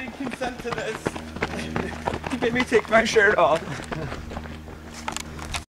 Didn't consent to this. he made me take my shirt off.